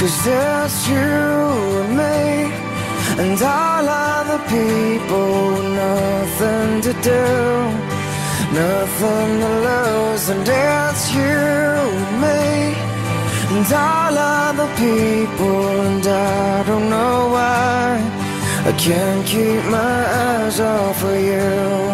Cause there's you and me And all other people nothing to do Nothing to lose. And it's you and me And all other people And I don't know why I can't keep my eyes off of you.